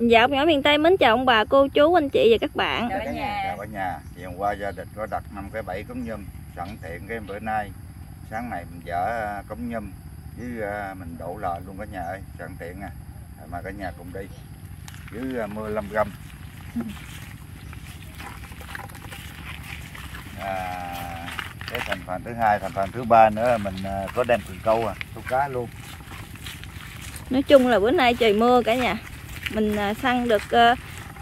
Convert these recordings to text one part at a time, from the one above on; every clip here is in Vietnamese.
Dạ nhỏ miền Tây mến chào ông bà, cô chú, anh chị và các bạn. chào cả nhà. chào cả nhà. Thì hôm qua gia đình có đặt năm cái bẫy cống nhum sẵn tiện cái bữa nay. Sáng này mình dỡ à, cống nhum với à, mình đổ lò luôn cả nhà ơi sẵn tiện à. Mà cả nhà cùng đi. Với à, mưa lâm găm à, cái thành phần thứ hai thành phần thứ ba nữa là mình à, có đem cần câu à câu cá luôn. Nói chung là bữa nay trời mưa cả nhà. Mình à, săn được ờ,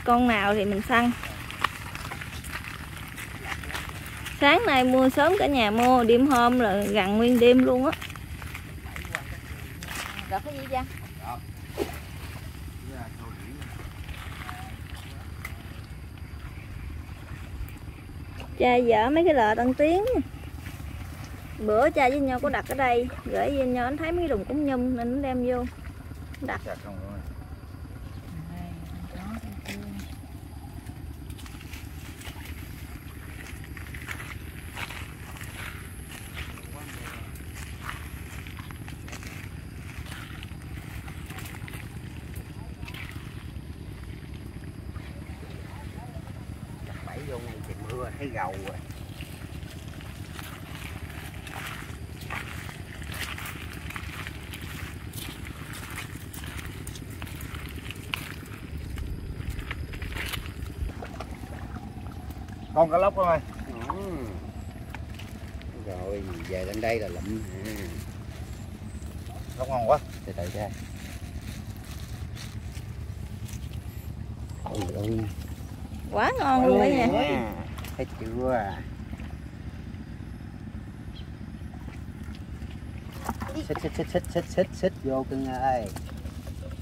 con nào thì mình săn. Sáng nay mua sớm cả nhà mua đêm hôm là gần nguyên đêm luôn á. Gặp cái gì vậy? Cha dở mấy cái lợ tân tiến Bữa cha với nhau có đặt ở đây, Gửi với nhau anh thấy mấy cái đùng cúng nhum Nên nó đem vô Đặt dạ, Chặt không rồi. bẫy vô ngay thấy gầu rồi. Con cá lóc thôi Đó. rồi về đến đây là lụm lóc ngon quá. Từ từ ra ôi ôi. Quá ngon luôn nhà À, thấy chưa xích xích xích xích xích xích xích vô cưng ơi.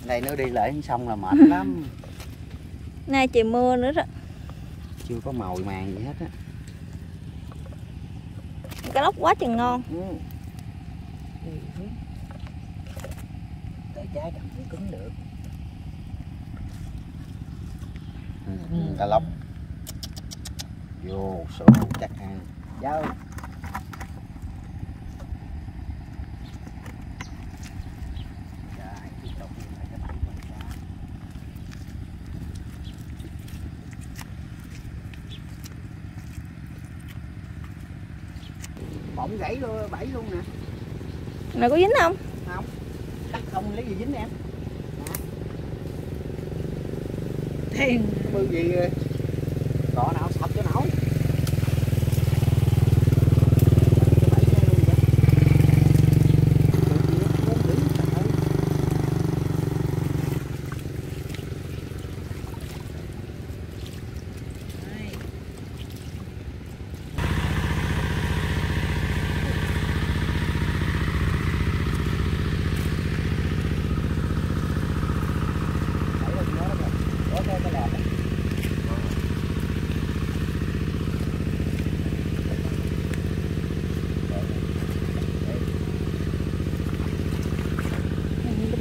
Đây nếu đi lại xong là mệt lắm. Nay trời mưa nữa đó. Chưa có màu màng gì hết á. Cá lóc quá chừng ngon. Tại trái cầm cũng cứng được. Ừ, cá lóc vô số chắc ăn dâu bỗng gãy luôn bẫy luôn nè. Này có dính không? không. Cắt không lấy gì dính em. Thiền bự gì cỏ nào sập cho nổi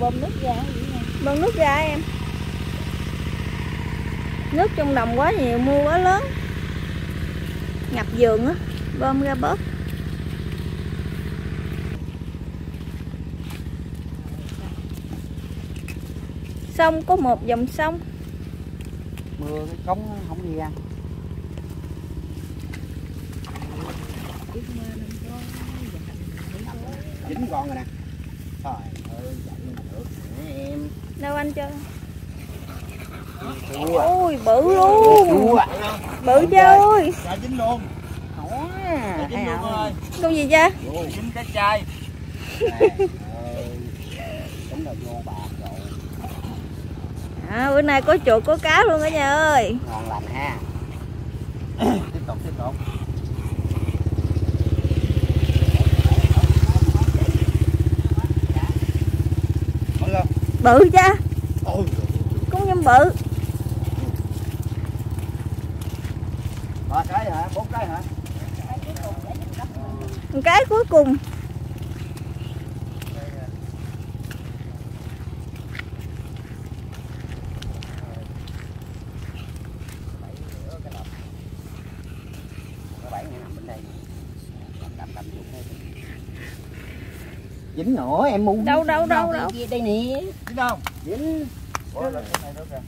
bơm nước ra Bơm nước ra em. Nước trong đồng quá nhiều, mưa quá lớn. Ngập giường á Bơm ra bớt. Sông có một dòng sông. Mưa cái cống không đi ăn dính con rồi nè trời ơi chạy được hả em Đâu anh cho chua Ôi bự luôn chua Bự chơi. Dạ dính luôn. Dạ dính luôn không ơi Con gì cha? Dính cái chai. Trời ơi, đúng là vô bạc rồi À, bữa nay có chuột có cá luôn cả nhà ơi. Ngon lành ha. Tiếp tục tiếp tục. Bự cha. Ôi Con nhum bự cái hả? Bốn cái hả? Một cái cuối cùng. Có bảy ngày nằm bên đây đâm đâm đâm vô hết dính nữa em muốn Đâu, đâu, đâu, đâu. đây nè? Dính không dính. Ủa, là cái này nữa kìa?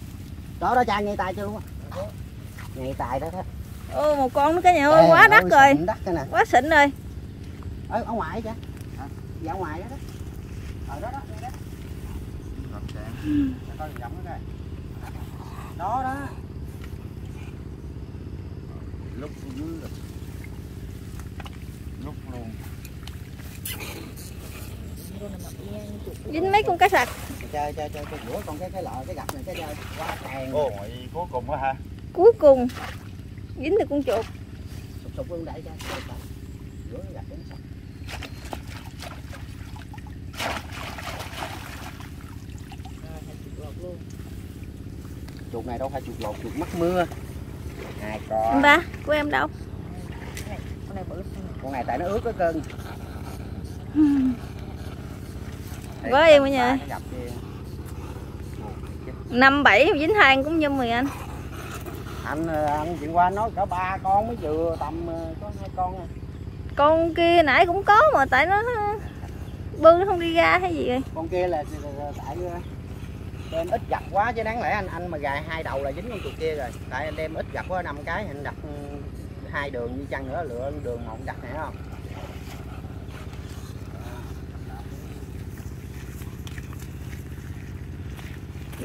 Có đó cha ngay tay chưa? Luôn ngay tay đó đó ô một con nữa cả nhà ơi quá đắt rồi. đắt cái nè. Quá xịn rồi. Ở, ở ngoài cha dạ ở ngoài đó đó. Ở đó đó đó. Đó đó. Lúc dưới rồi. lúc luôn. Dính mấy con cá sặc chơi chơi chơi chơi giữa con cái cái lọ cái gặp này cái chơi. Quá ô ngoại cuối cùng á ha cuối cùng dính được con chuột. Sụp sụp luôn nó sụp. Chuột này đâu phải chuột lột chuột mắc mưa. Hai em con ba của em đâu? Con này tại nó ướt cái cân Quá em ở nhà. Năm bảy dính hai cũng nhum rồi anh anh ờ, anh chuyện qua nói có ba con mới vừa tầm ờ, có hai con à. con kia nãy cũng có mà tại nó bư nó không đi ra hay gì rồi con kia là, là, là tại ờ, đem ít gặp quá chứ đáng lẽ anh anh mà gài hai đầu là dính con chuột kia rồi. Tại anh đem ít gặp có năm cái anh đặt ừ, hai đường như chăng nữa lựa đường một đặt này không?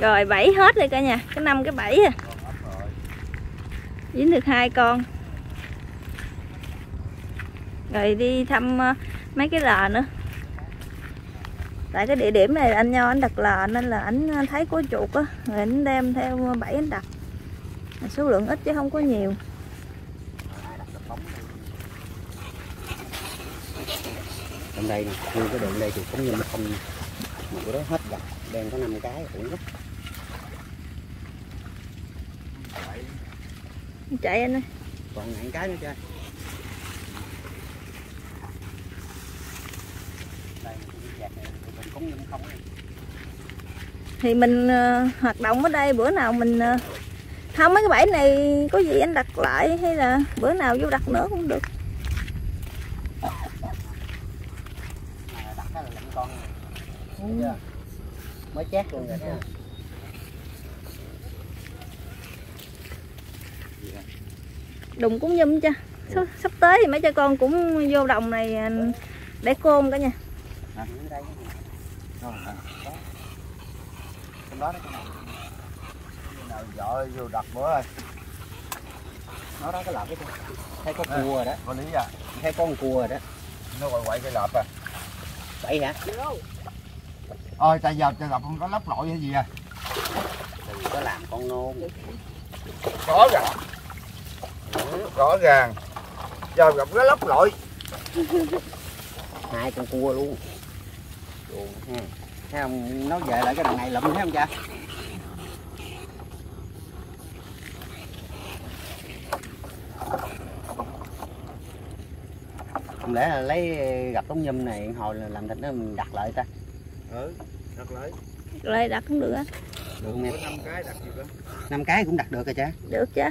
Rồi bảy hết rồi cả nhà cái năm cái bảy à dính được hai con. Rồi đi thăm ờ, mấy cái lò nữa. Tại cái địa điểm này anh nho anh đặt lò nên là anh ờ, thấy có chuột á rồi anh đem theo ờ, bảy anh đặt. Số lượng ít chứ không có nhiều. Trong đây nè nguyên cái đường đây thì cũng như không mà bữa đó hết rồi, đang có năm cái cũng rất chạy anh ơi. Còn ngàn cái nữa chơi thì mình ờ, hoạt động ở đây bữa nào mình ờ, không mấy cái bẫy này có gì anh đặt lại hay là bữa nào vô đặt nữa cũng được. Chưa? mới chét luôn rồi đùng cũng nhum cho sắp, sắp tới thì mấy cha con cũng vô đồng này ờ, để côn cả nhà ở đây Không, à. Trong đó đó cái này. Cái nào vợ vô đặt bữa rồi nó đó cái lợp cái thấy có cua rồi đó có lý à thấy con cua rồi đó nó quậy quậy cái lợp à vậy hả ôi tại giờ tại lợp không có lóc lội hay gì à đừng có làm con nôn có ràng rõ ràng. Giờ gặp cái lóc lội. Hai con cua luôn. Chuồng ha. Thấy không nó về lại cái đằng này lụm thấy không cha? Không lẽ là lấy gặp ống nhum này hồi là làm thịt nó mình đặt lại ta? Ừ đặt lại. Lại đặt cũng được á. Được nè. Năm cái đặt gì đó năm cái cũng đặt được rồi cha. Được chứ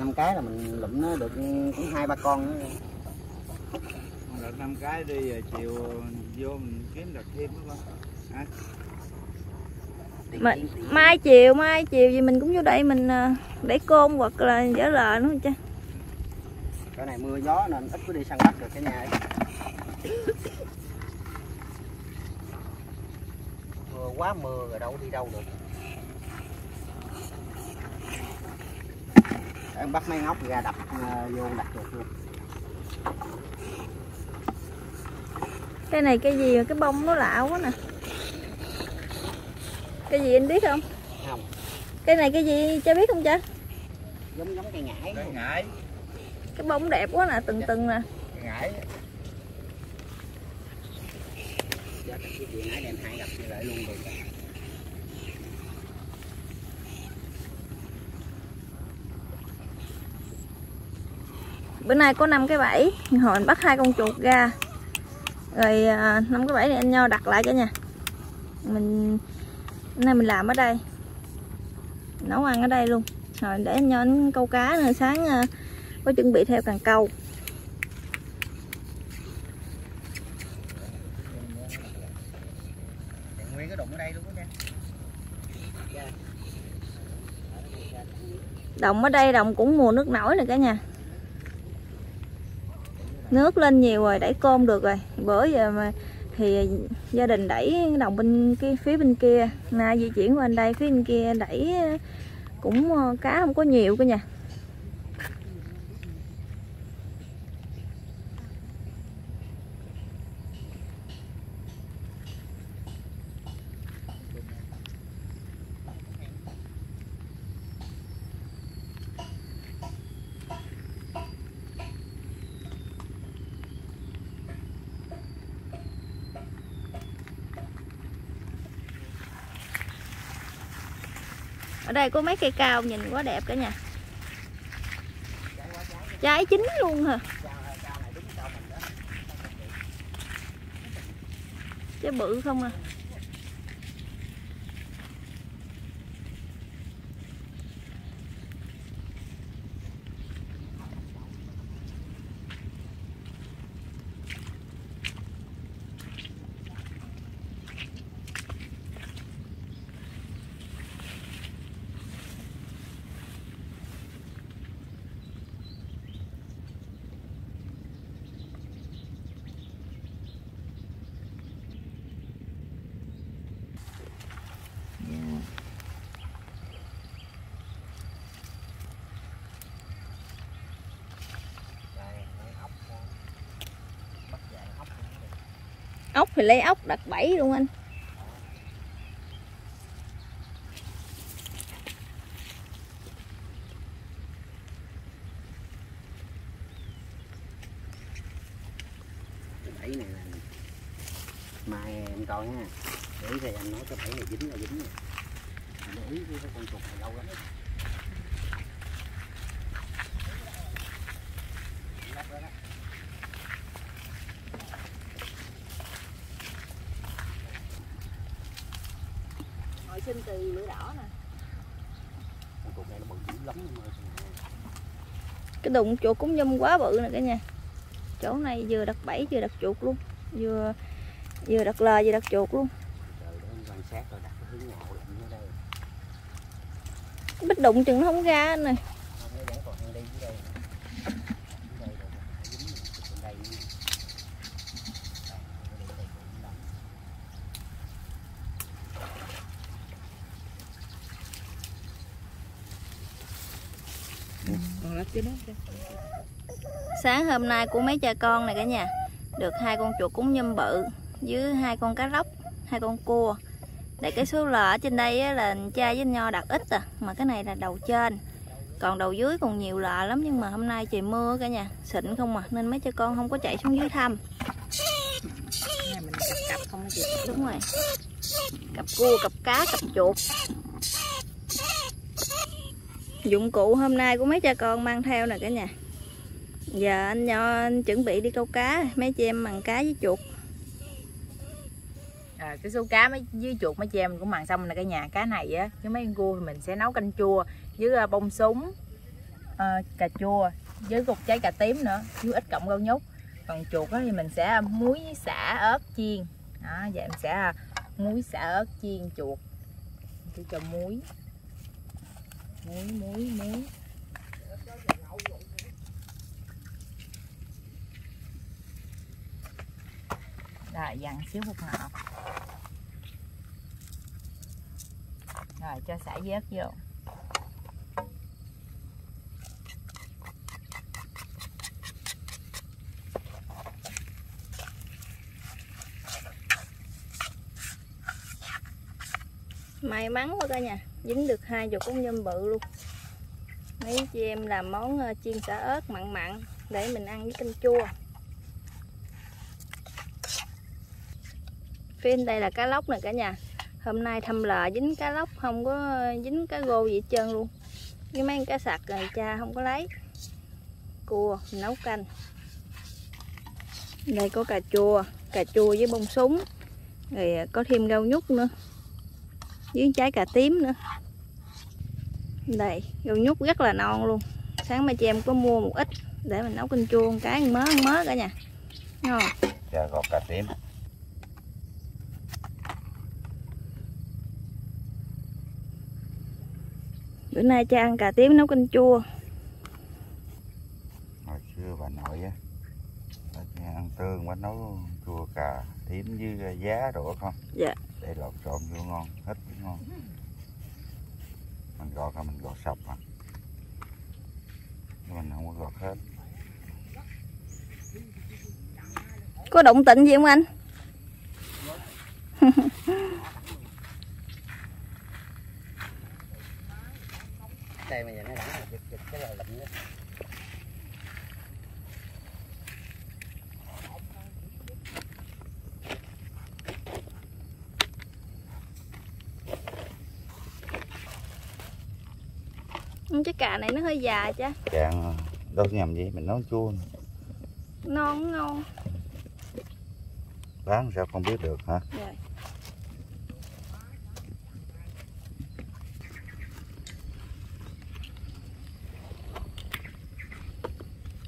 năm cái là mình lụm nó được cũng hai ba con nữa. Đặt năm cái đi rồi chiều vô mình kiếm đặt thêm đó con Mà- mai chiều mai chiều gì mình cũng vô đây mình ờ, để côn hoặc là dở lờ nữa chứ. Cái này mưa gió nên ít có đi săn bắt được cái nhà ấy. mưa quá mưa rồi đâu đi đâu được em bắt mấy ngóc ra đập ờ, vô đặt chuột luôn. Cái này cái gì cái bông nó lạ quá nè. Cái gì anh biết không? Không. Cái này cái gì cho biết không cha giống giống cây ngải. Cái ngải. Cái bông đẹp quá nè từng từng nè. Ngải. Giờ đặt cái chuyện ngải đem hai đập như lại luôn được bữa nay có năm cái bẫy. Hồi mình bắt hai con chuột ra. Rồi à, năm cái bẫy này anh nho đặt lại cho nha. Mình, hôm nay mình làm ở đây. Nấu ăn ở đây luôn. Rồi, để anh nho anh câu cá nữa. Sáng à, có chuẩn bị theo cần câu. Nguyên cái ở đây luôn nha đồng ở đây đồng cũng mùa nước nổi rồi cả nhà nước lên nhiều rồi, đẩy côn được rồi. Bữa giờ mà thì gia đình đẩy đồng bên kia, phía bên kia. Nay di chuyển qua bên đây, phía bên kia đẩy cũng ờ, cá không có nhiều cả nhà ở đây có mấy cây cao nhìn quá đẹp cả nhà. Trái chín luôn hả? Trái bự không à? Ốc thì lấy ốc đặt bẫy luôn anh bẫy này là mai em coi ha để ý thì anh nói cái bẫy này dính là dính nè để ý cái con chuột này lâu lắm Lắc đó đó. hồi sinh từ lửa đỏ nè. Con chuột này nó bự dữ lắm mà cái đụng chuột cũng nhum quá bự nè cả nhà. Chỗ này vừa đặt bẫy vừa đặt chuột luôn. Vừa vừa đặt lờ vừa đặt chuột luôn. Bích đụng chừng nó không ra anh ơi không nó vẫn còn đang đi dưới đây dưới đây rồi nó dính nè, bên đây nữa nè. Đây, nó đi ở đây cũng đâm. còn lắp cái đó kìa sáng hôm nay của mấy cha con này cả nhà. Được hai con chuột cúng nhum bự với hai con cá lóc hai con cua. Để cái số ở trên đây á, là cha với nho đặt ít à mà cái này là đầu trên. Còn đầu dưới còn nhiều lợ lắm nhưng mà hôm nay trời mưa cả nhà xịn không à nên mấy cha con không có chạy xuống dưới thăm. Cặp cặp không đúng rồi. Cặp cua cặp cá cặp chuột dụng cụ hôm nay của mấy cha con mang theo nè cả nhà. Giờ anh nho anh chuẩn bị đi câu cá mấy chị em mặn cá với chuột. À, cái số cá mấy với chuột mấy chị em cũng mặn xong nè cả nhà. Cá này á với mấy con cua thì mình sẽ nấu canh chua với à, bông súng à, cà chua với cục trái cà tím nữa với ít cộng rau nhút còn chuột á thì mình sẽ muối xả ớt chiên. Đó vậy em sẽ à, muối xả ớt chiên chuột. Tôi cho muối muối muối muối. Rồi, dặn xíu bột ngọt. Rồi, cho xả vớt vô. May mắn quá cả nhà dính được hai chuột cũng nhôm bự luôn. Mấy chị em làm món ờ, chiên xả ớt mặn mặn để mình ăn với canh chua. Phía bên đây là cá lóc này cả nhà. Hôm nay thăm lờ dính cá lóc, không có ờ, dính cá gô gì hết trơn luôn. Với mấy cá sặc này cha không có lấy. Cua nấu canh. Đây có cà chua cà chua với bông súng. Rồi ờ, có thêm rau nhút nữa với trái cà tím nữa. Đây rau nhút rất là non luôn. Sáng mai chị em có mua một ít để mình nấu canh chua một cái mớ mớ cả nhà. Ngon Chờ gọt cà tím. Bữa nay cha ăn cà tím nấu canh chua. Hồi xưa bà nội á bà ăn tương bà nấu chua cà tím với giá đồ không? Dạ. Để lọt trộn vô ngon hết ngon. Mình gọt là mình gọt sọc à Nhưng mình không có gọt hết. Có động tĩnh gì không anh? Đây mà giờ nó đã giật giật cái là lạnh cái cà này nó hơi già cha chàng đâu nhầm gì mình nấu chua nè. non ngon. Bán sao không biết được hả? Dạ.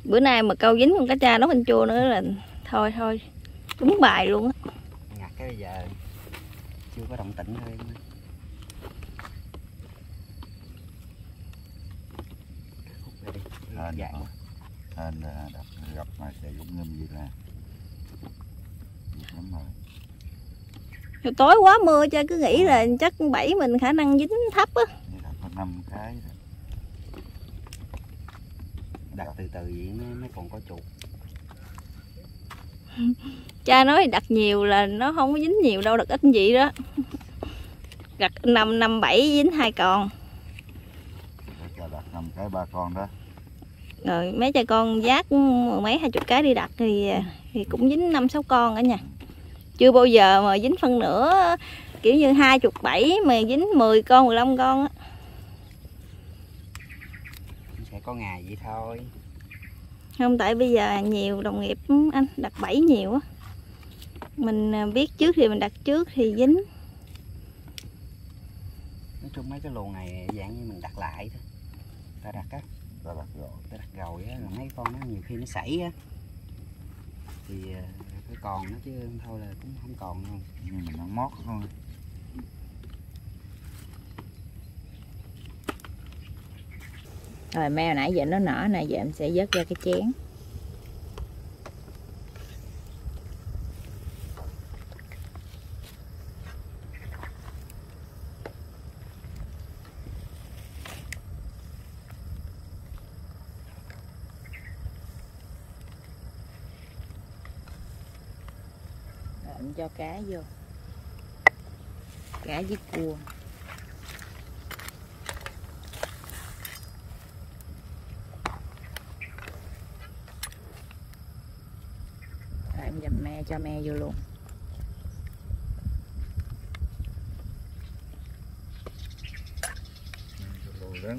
bữa nay mà câu dính con cá cha nấu canh chua nữa là thôi thôi. Đúng bài luôn á. Ngặt cái bây giờ chưa có động tĩnh thôi khúc này đi Quá. hên là đập gặp mà sẽ cũng ngâm gì là lắm rồi. Tối quá mưa cha cứ nghĩ là chắc bảy mình khả năng dính thấp á. Năm cái rồi. đặt từ từ vậy mới, mới còn có chuột. Cha nói đặt nhiều là nó không có dính nhiều đâu đặt ít vậy đó. Đặt năm năm bảy dính hai con. Cho đặt năm cái ba con đó rồi mấy cha con giác mấy hai chục cái đi đặt thì thì cũng dính năm sáu con cả nha chưa bao giờ mà dính phân nửa kiểu như hai chục bảy mà dính 10 con 15 con á. Sẽ có ngày vậy thôi. Không tại bây giờ nhiều đồng nghiệp anh đặt bảy nhiều á. Mình à, biết trước thì mình đặt trước thì dính. Nói chung mấy cái luồng này dạng như mình đặt lại thôi. Ta đặt á ta đặt rồi ta đặt rồi á mấy con nó nhiều khi nó xảy á. Thì cái còn nó chứ thôi là cũng không còn đâu. Nhưng mình ăn mót không rồi me hồi nãy giờ nó nở nè giờ em sẽ vớt ra cái chén trộn cho cá vô. Cá với cua. Rồi em dầm me, cho me vô luôn. Đồ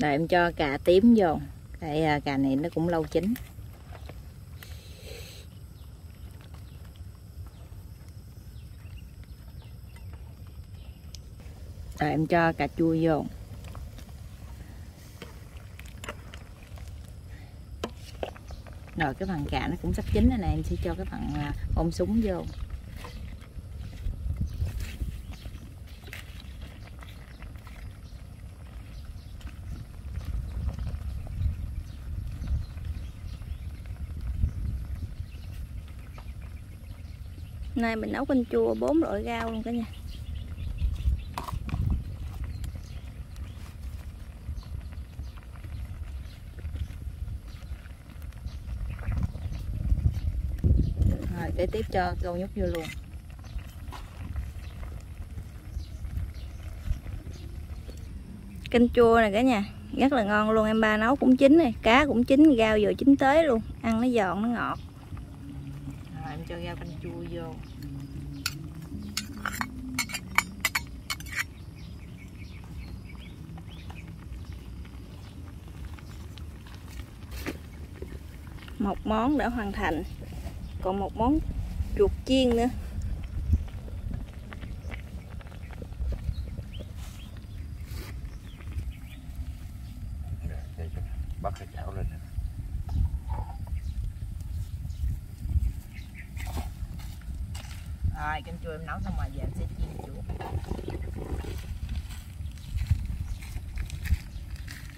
Rồi em cho cà tím vô. Tại à, cà này nó cũng lâu chín. Rồi em cho cà chua vô. Rồi cái phần cà nó cũng sắp chín rồi nè, Em sẽ cho cái phần à, ôm bông súng vô. Nay mình nấu canh chua bốn loại rau luôn cả nhà. Rồi để tiếp cho rau nhút vô luôn. Canh chua này cả nhà rất là ngon luôn em ba nấu cũng chín này cá cũng chín rau vừa chín tới luôn ăn nó giòn nó ngọt rồi, em cho rau canh chua vô. Một món đã hoàn thành. Còn một món chuột chiên nữa rồi canh chua em nấu xong rồi giờ em sẽ chiên chuột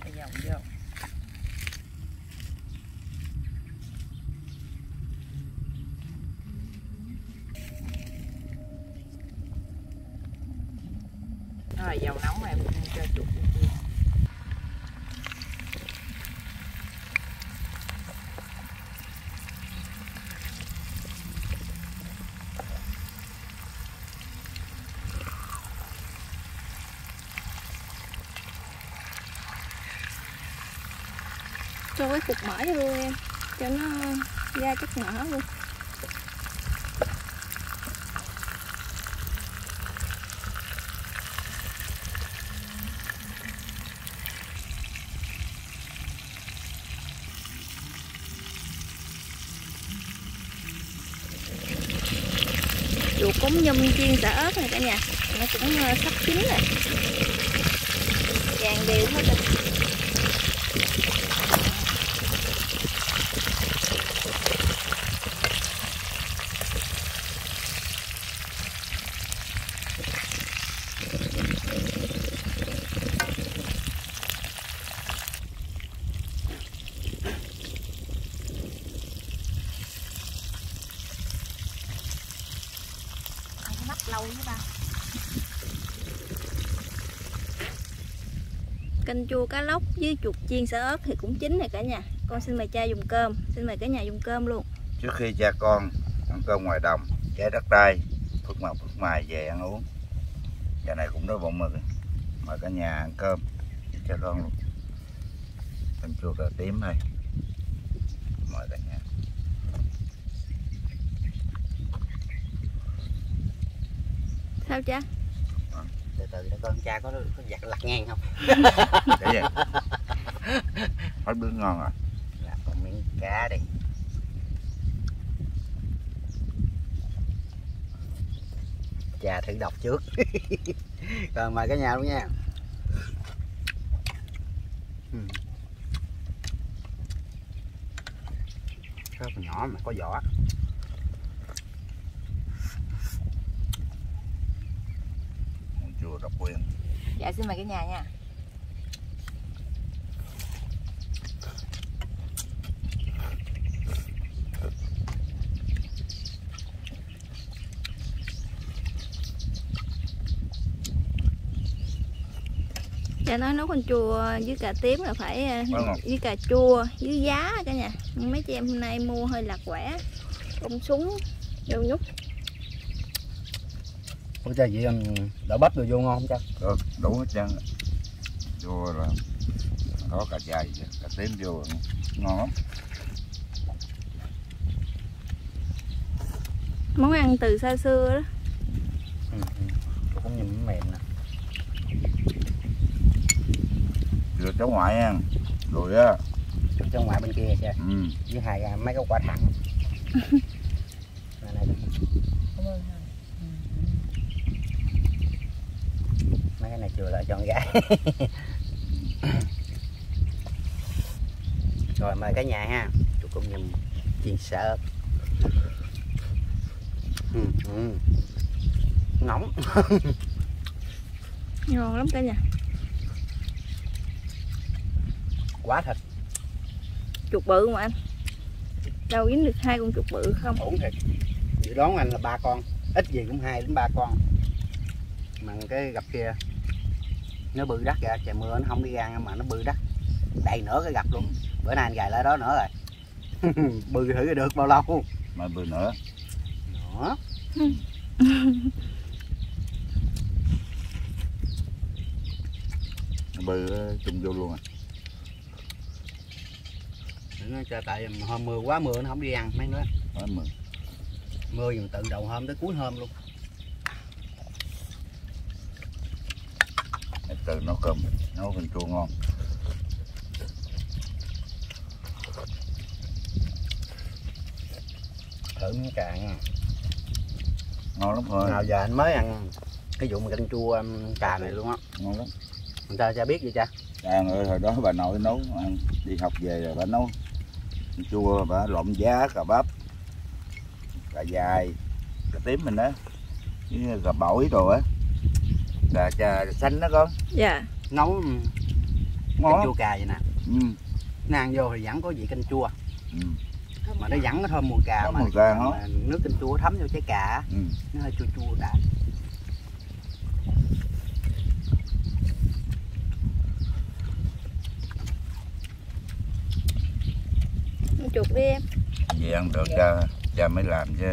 Cái dầu vô rồi dầu nóng em cho chuột chiên cho cái cục mỡ vô luôn em. Cho nó ra chất mỡ luôn. Chuột cúng nhum chiên xả ớt này cả nhà. Nó cũng ờ, sắp chín rồi. Vàng đều hết rồi. Mắt lâu với ba canh chua cá lóc với chuột chiên xả ớt thì cũng chín này cả nhà. Con xin mời cha dùng cơm. Xin mời cả nhà dùng cơm luôn. Trước khi cha con ăn cơm ngoài đồng trái đất đai phước màu phước mài về ăn uống. Giờ này cũng đói bụng rồi mời cả nhà ăn cơm. Cha con luôn. Canh chua cà tím này mời cả nhà sao cha? Từ từ để con cha có có giặt lặt ngang không? Cái gì hết bữa ngon rồi. Là con miếng cá đi. Cha thử đọc trước. Còn mời cả nhà luôn nha. Ừ. Khớp nhỏ mà có vỏ chua độc quyền. Dạ xin mời cả nhà nha. Cha nói nấu con chua với cà tím là phải ờ, với cà chua với giá cả nhà. Mấy chị em hôm nay mua hơi lạc quẻ bông súng dâu nhút Ủa cha vậy đỡ bắp rồi vô ngon không cha? được đủ hết trơn chua là có cà chay cà tím vô ngon lắm. Món ăn từ xa xưa đó. Ừ, ừ. Cũng như mềm nè. Chưa cháu ngoại nha rồi á. Chụp cho ngoài bên kia cha ừ. Với hai à, mấy cái quả thẳng Này, này, cảm ơn ha. mấy cái này chưa lại cho con gái. Rồi mời cả nhà ha. Chụp cũng như chiên sợ ừ, ừ. nóng ngon lắm cả nhà. Quá thật. Chuột bự mà anh. Đâu dính được hai con chuột bự không? Ổn thiệt. Dự đoán anh là ba con. Ít gì cũng hai đến ba con. Mà cái gặp kia nó bự đắt kìa trời mưa nó không đi ra mà nó bự đắt đầy nửa cái gặp luôn. Bữa nay anh gài lại đó nữa rồi. Bự thử được bao lâu. Mai bữa nữa đó bự chung vô luôn à. Nó cho tại hôm mưa quá mưa nó không đi ăn mấy nữa quá mừng mưa dùm từ đầu hôm tới cuối hôm luôn từ nấu cơm nấu canh chua ngon. Thử miếng cà nha ngon lắm thôi nào giờ anh mới ăn cái vụ mà canh chua um, cà này luôn á. Ngon lắm. Người ta cha biết vậy cha? Trang ơi hồi đó bà nội nấu ăn đi học về rồi bà nấu canh chua bà lộn giá cà bắp cà dài cà tím mình đó với gà bổi rồi á cà trà xanh đó con. Dạ. Nấu canh ngon chua cà vậy nè. Ừ. nó ăn vô thì vẫn có vị canh chua. Ừ. mà nó vẫn có thơm mùi cà mà, mùi cà mà nước canh chua thấm vô trái cà. Á, Ừ. nó hơi chua chua đã. Ăn chuột đi em. Vậy ăn được cha cha mới làm chứ.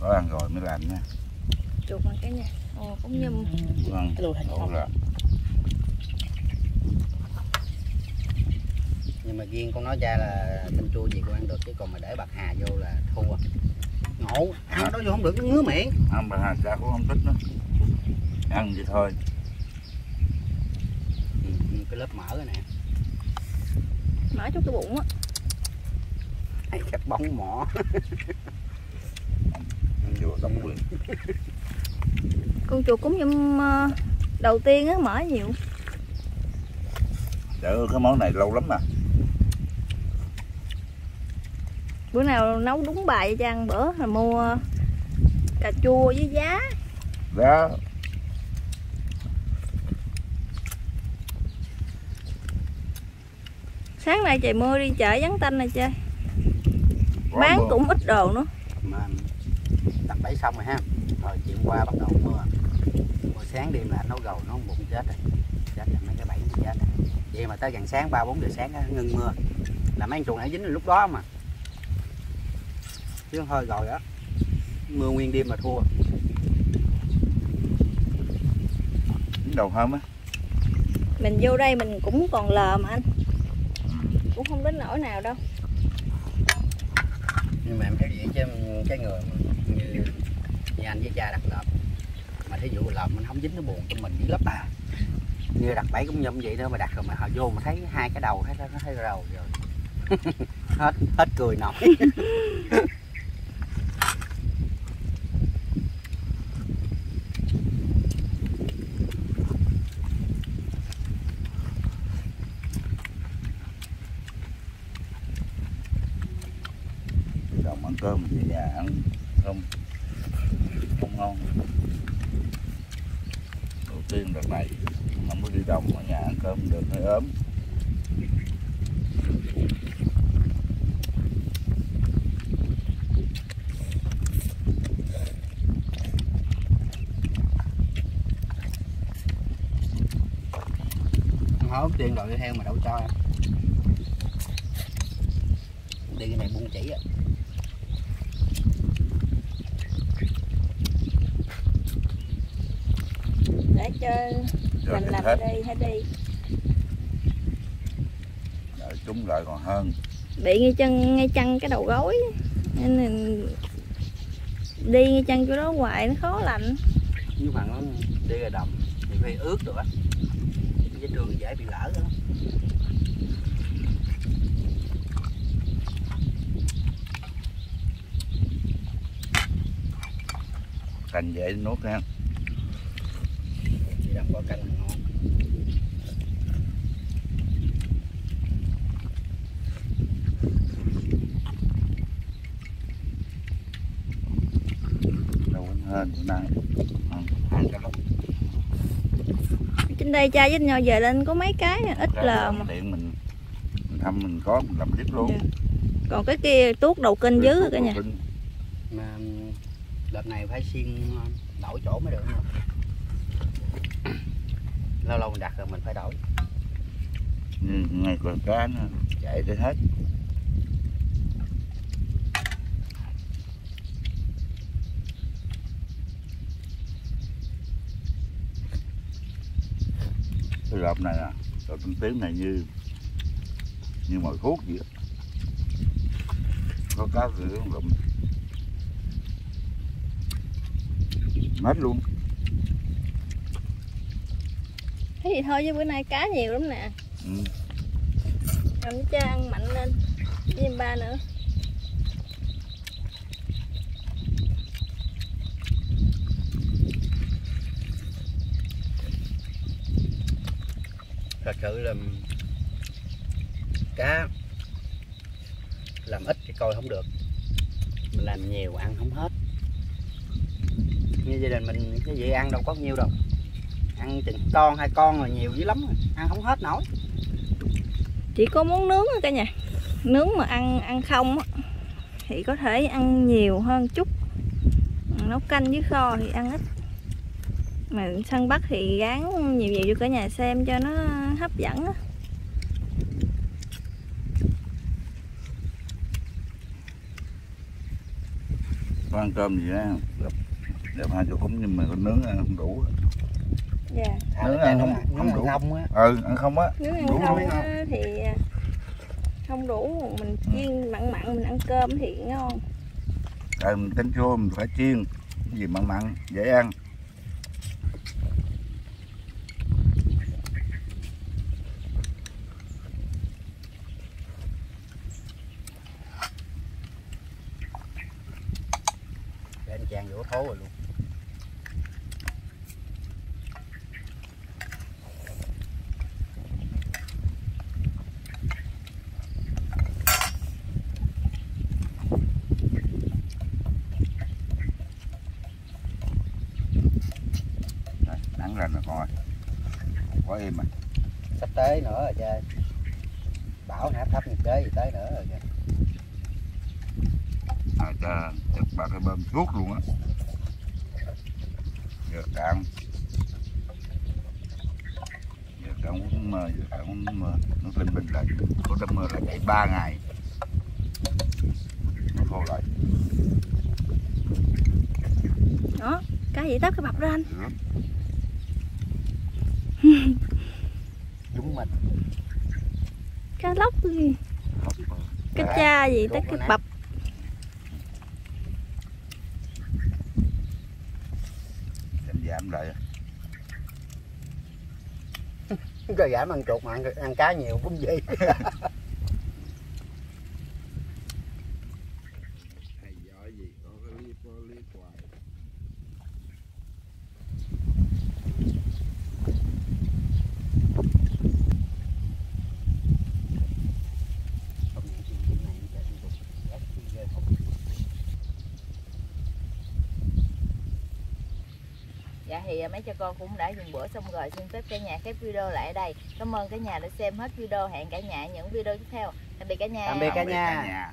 Có ăn rồi mới làm nha. Chuột mà cả nhà ồ cũng nhum ăn Cái đồ thành Ủa là nhưng mà riêng con nói cha là canh chua gì con ăn được chứ còn mà để bạc hà vô là thua. Ngộ ăn đó vô không được nó ngứa miệng. Ăn bà hà cha cũng không thích nữa. Ăn vậy thôi. Ừ, ừ, cái lớp mỡ này nè. Mở chút cái bụng á. Hay chắc bóng mỏ. Ăn vô đóng quyền con chuột cũng nhum ờ, đầu tiên á mở nhiều. Trời ơi cái món này lâu lắm mà bữa nào nấu đúng bài cho ăn bữa là mua cà chua với giá. Đó sáng nay trời mưa đi chợ vắng tanh này chơi. Quá bán mưa. cũng ít đồ nữa. Mà đặt bẫy xong rồi ha. Rồi chiều qua bắt đầu sáng đêm là nấu gầu nó bụng chết rồi. Chết rồi mấy cái bẫy nó chết rồi. Vậy mà tới gần sáng ba bốn giờ sáng á, ngưng mưa. Là mấy con chuột nãy dính lúc đó mà. Chứ thôi rồi đó mưa nguyên đêm mà thua. Dính đầu hôm á? Mình vô đây mình cũng còn lờ mà anh. Cũng không đến nỗi nào đâu. Nhưng mà em thấy vậy chứ cái người như, như anh với cha đặt lợp thí dụ làm mình không dính nó buồn cho mình dữ lắm à. Như đặt bẫy cũng nhầm vậy nữa mà đặt rồi mà họ vô mà thấy hai cái đầu, thấy nó thấy rầu rồi hết hết cười nổi đồng ăn cơm về nhà ăn không không ngon đầu tiên đợt này không có đi đồng ở nhà ăn cơm được hơi ốm không tiền đội đi theo mà đâu cho em. Đi cái này buông chỉ á. Để rồi mình thì làm hết. đây hết đi. Đợi chúng lại còn hơn. Bị ngay chân ngay chân cái đầu gối. Nên mình đi ngay chân chỗ đó hoài nó khó lạnh nhưng mà nó đi ra đồng thì phải ướt rồi á đường dễ bị lỡ đó canh dễ nuốt ha. Làm qua canh là ngon. Đâu có hơn bữa nay. Ăn lóc trên đây cha với nhau về lên có mấy cái ít lờ mà điện mình mình thăm mình có mình làm clip luôn. Dạ. còn cái kia tuốt đầu kinh rồi cả nhà. mà đợt này phải xiên đổi chỗ mới được lâu lâu mình đặt rồi mình phải đổi. Như ngay con cá nó chạy tới hết cái lợp này à tinh tiếng này như như mồi thuốc vậy có cá thì cũng lụm hết luôn. Thế thì thôi chứ bữa nay cá nhiều lắm nè. Ừ. làm cho ăn mạnh lên với em ba nữa thật sự là cá làm ít thì coi không được. Mình làm nhiều ăn không hết. Như gia đình mình, cái gì ăn đâu có nhiêu đâu. Ăn chừng con hai con là nhiều dữ lắm rồi. ăn không hết nổi. Chỉ có muốn nướng thôi cả nhà. Nướng mà ăn ăn không thì có thể ăn nhiều hơn chút. Nấu canh với kho thì ăn ít mà săn bắt thì gán nhiều nhiều cho cả nhà xem cho nó hấp dẫn á. Có ăn cơm gì đó đẹp, đẹp hai chỗ cúng nhưng mà con nướng ăn không đủ dạ. À, Nướng ăn không, không- không, không đủ. không á. Ừ ăn không á. Nướng ăn Đủ không á thì à, không đủ. Mình chiên mặn mặn mình ăn cơm thì ngon. Tại mình canh chua mình phải chiên. Cái gì mặn mặn dễ ăn chàng vô thố rồi luôn. Nắng ra nè con ơi. Quá êm à sắp tới nữa rồi chơi bão hả thấp nhiệt đới gì tới nữa rồi kìa. À, cha chật bà cái bơm suốt luôn á giờ cạn giờ cạn cũng mơ giờ cạn cũng mơ nó lên bình lại có đâm mơ là chạy ba ngày nó khô lại đó cá anh rửa đúng mình cá lóc gì? Cá Dạ. cha gì tới cái bập. Giảm giảm lại. Rồi giảm ăn chuột mà ăn, ăn cá nhiều cũng vậy hay giỏi gì có cái clip có clip hoài Công nhận chuyện chuyện này chơi ăn chuột ghét ghê không Mấy cha con cũng đã dùng bữa xong rồi xin phép cả nhà khép video lại ở đây. Cảm ơn cả nhà đã xem hết video. Hẹn cả nhà những video tiếp theo. Tạm biệt cả nhà. Tạm biệt cả Tạm biệt nhà. nhà